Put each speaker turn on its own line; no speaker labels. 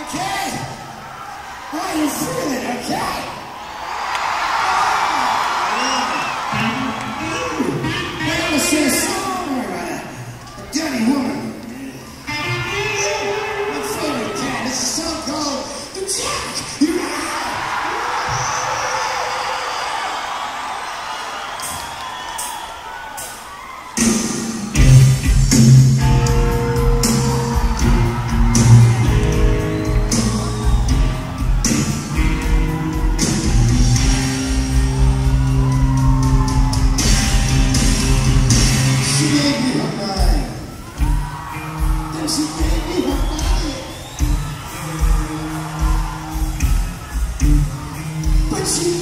Okay? How you feeling, okay? see